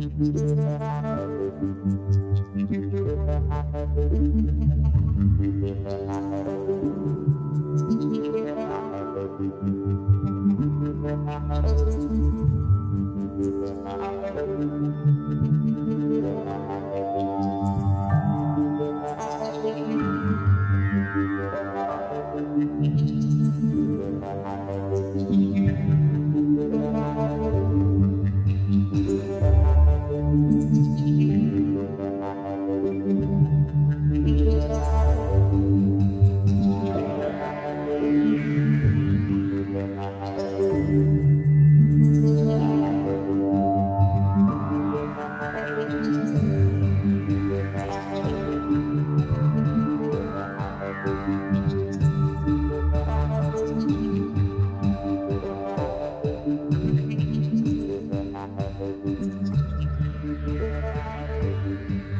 Thank you. Thank you.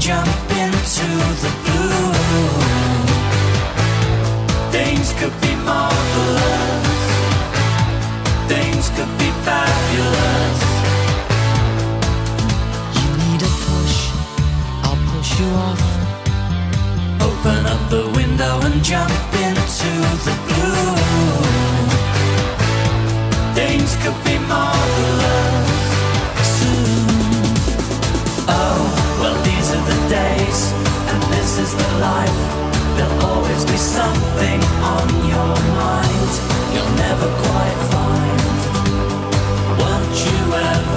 jump into the blue. Things could be marvelous. Things could be fabulous. You need a push. I'll push you off. Open up the window and jump into the blue. Things could be marvelous. life. There'll always be something on your mind you'll never quite find. what you ever?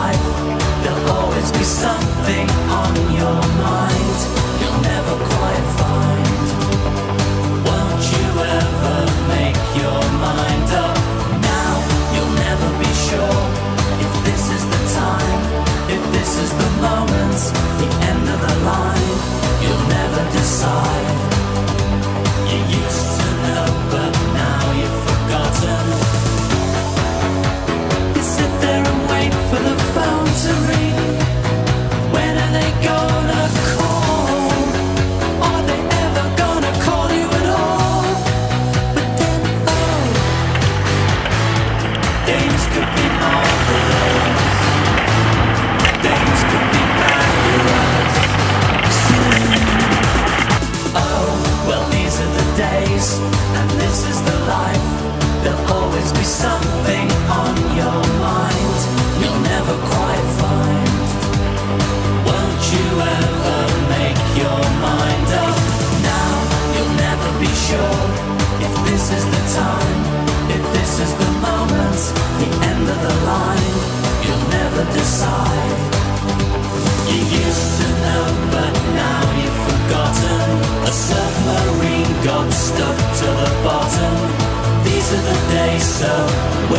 life, there'll always be some. and this is the so